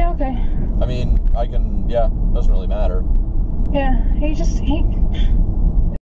Yeah, okay. I mean, I can. Yeah, doesn't really matter. Yeah, he just he